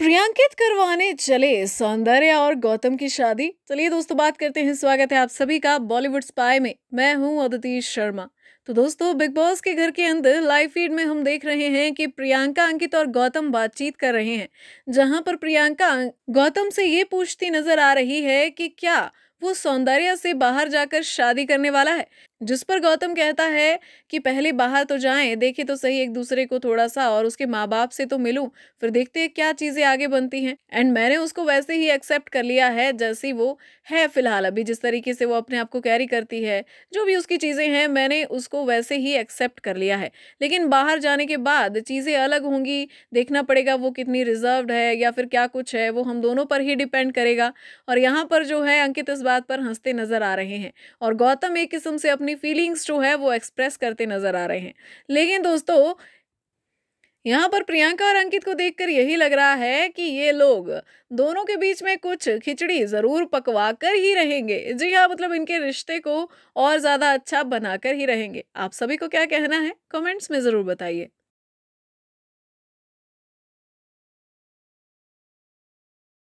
प्रियांकित करवाने चले सौंदर्य और गौतम की शादी। चलिए दोस्तों, बात करते हैं। स्वागत है आप सभी का बॉलीवुड स्पाई में। मैं हूँ अदिति शर्मा। तो दोस्तों बिग बॉस के घर के अंदर लाइव फ़ीड में हम देख रहे हैं कि प्रियंका, अंकित और गौतम बातचीत कर रहे हैं। जहाँ पर प्रियंका, गौतम से ये पूछती नज़र आ रही है कि क्या वो सौंदर्या से बाहर जाकर शादी करने वाला है, जिस पर गौतम कहता है कि पहले बाहर तो जाएँ, देखे तो सही एक दूसरे को थोड़ा सा और उसके माँ बाप से तो मिलूं, फिर देखते हैं क्या चीज़ें आगे बनती हैं। एंड मैंने उसको वैसे ही एक्सेप्ट कर लिया है, जैसी वो है फ़िलहाल अभी जिस तरीके से वो अपने आप को कैरी करती है, जो भी उसकी चीज़ें हैं, मैंने उसको वैसे ही एक्सेप्ट कर लिया है। लेकिन बाहर जाने के बाद चीज़ें अलग होंगी, देखना पड़ेगा वो कितनी रिज़र्व है या फिर क्या कुछ है, वो हम दोनों पर ही डिपेंड करेगा। और यहाँ पर जो है अंकित इस बात पर हँसते नज़र आ रहे हैं और गौतम एक किस्म से अपनी फीलिंग्स जो है वो एक्सप्रेस करते नज़र आ रहे हैं। लेकिन दोस्तों, यहाँ पर प्रियंका और अंकित को देखकर यही लग रहा है कि ये लोग दोनों के बीच में कुछ खिचड़ी ज़रूर पकवा कर ही रहेंगे। जी हाँ मतलब इनके रिश्ते को और ज़्यादा अच्छा बनाकर ही रहेंगे। आप सभी को क्या कहना है? कमेंट्स में ज़रूर बताइए।